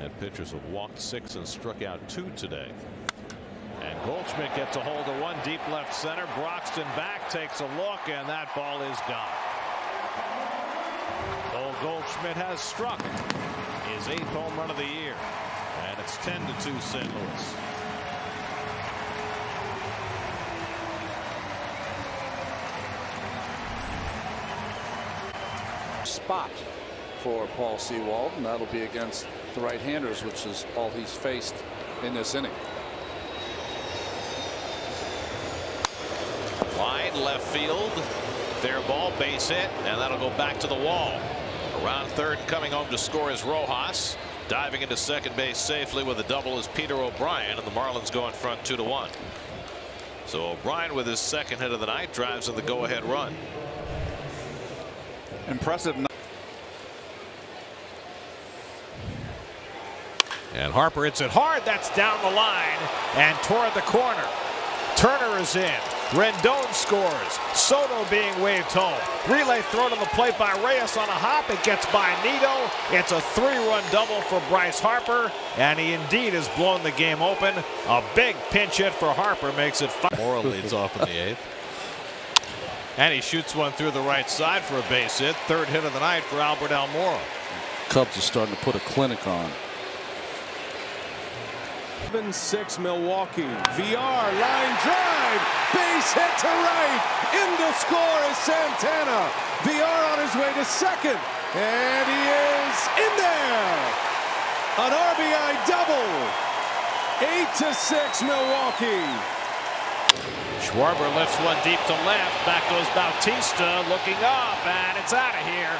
And pitchers have walked six and struck out two today. And Goldschmidt gets a hold of one deep left center. Broxton back takes a look and that ball is gone. Paul Goldschmidt has struck his eighth home run of the year. And it's 10 to 2 St. Louis. spot for Paul Sewald, and that'll be against the right-handers, which is all he's faced in this inning. Wide left field. Fair ball, base hit, and that'll go back to the wall. Around third, coming home to score is Rojas. Diving into second base safely with a double is Peter O'Brien, and the Marlins go in front two to one. So O'Brien with his second hit of the night drives in the go-ahead run. Impressive. And Harper hits it hard. That's down the line and toward the corner. Turner is in. Rendon scores. Soto being waved home. Relay thrown to the plate by Reyes on a hop. It gets by Nido. It's a three-run double for Bryce Harper, and he indeed has blown the game open. A big pinch hit for Harper makes it five. Almora leads off in the eighth. And he shoots one through the right side for a base hit. Third hit of the night for Albert Almora. Cubs are starting to put a clinic on. 7-6 Milwaukee. Villar line drive. Base hit to right. In to score is Santana. Villar on his way to second. And he is in there. An RBI double. 8 to 6 Milwaukee. Schwarber lifts one deep to left. Back goes Bautista looking up, and it's out of here.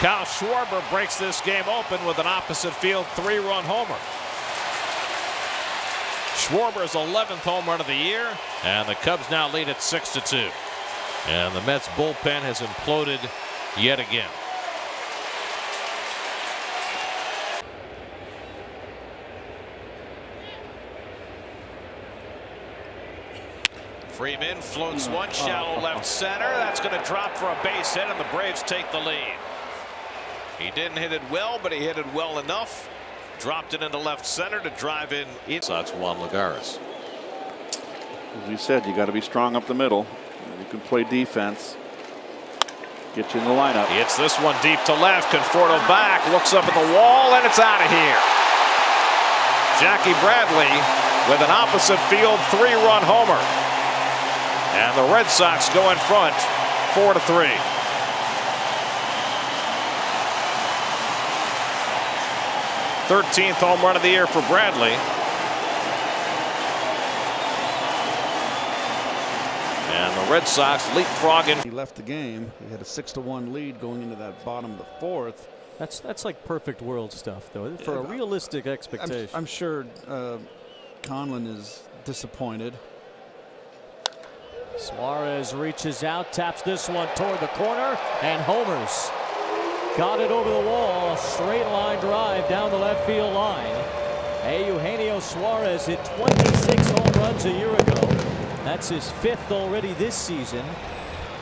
Kyle Schwarber breaks this game open with an opposite field three-run homer. Schwarber's 11th home run of the year, and the Cubs now lead at 6 to 2. And the Mets bullpen has imploded yet again. Freeman floats one shallow left center. That's going to drop for a base hit, and the Braves take the lead. He didn't hit it well, but he hit it well enough. Dropped it into left center to drive in. Sox Juan Lagares. As you said, you got to be strong up the middle. You can play defense. Get you in the lineup. It's this one deep to left. Conforto back, looks up at the wall, and it's out of here. Jackie Bradley with an opposite field three-run homer. And the Red Sox go in front, four to three. Thirteenth home run of the year for Bradley. And the Red Sox leapfrogging. He left the game. He had a six to one lead going into that bottom of the fourth. That's that's like perfect world stuff, though, for a realistic expectation. I'm, I'm sure uh, Conlon is disappointed. Suarez reaches out, taps this one toward the corner, and homers. Got it over the wall, straight line drive down the left field line. Hey, Eugenio Suarez hit 26 home runs a year ago. That's his fifth already this season.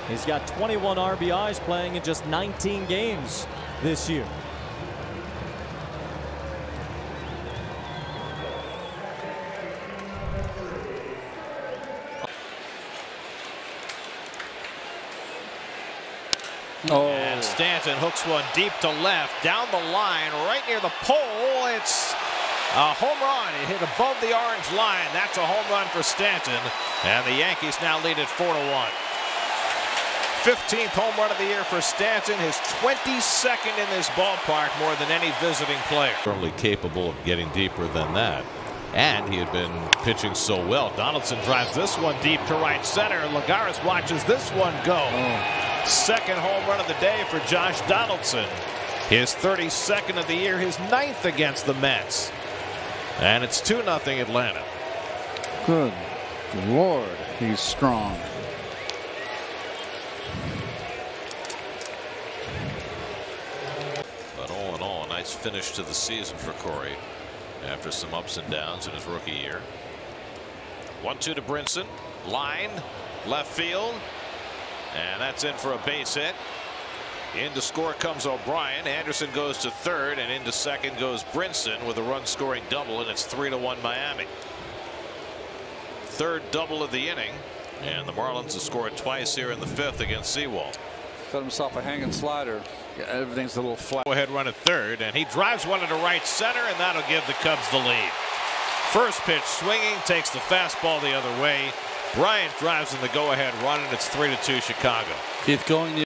He's got 21 RBIs playing in just 19 games this year. Oh. And Stanton hooks one deep to left, down the line, right near the pole. It's a home run. It hit above the orange line. That's a home run for Stanton. And the Yankees now lead it 4 to 1. 15th home run of the year for Stanton, his 22nd in this ballpark, more than any visiting player. Certainly capable of getting deeper than that. And he had been pitching so well. Donaldson drives this one deep to right center. Lagares watches this one go. Oh. Second home run of the day for Josh Donaldson. His 32nd of the year, his ninth against the Mets. And it's 2 0 Atlanta. Good Lord, he's strong. But all in all, a nice finish to the season for Corey after some ups and downs in his rookie year. 1 2 to Brinson. Line, left field. And that's in for a base hit. In to score comes O'Brien. Anderson goes to third, and into second goes Brinson with a run scoring double, and it's 3 to 1 Miami. Third double of the inning, and the Marlins have scored twice here in the fifth against Sewald. Got himself a hanging slider. Yeah, everything's a little flat. Go ahead run at third, and he drives one into right center, and that'll give the Cubs the lead. First pitch swinging, takes the fastball the other way. Bryant drives in the go ahead run, and it's 3 to 2 Chicago. Keith going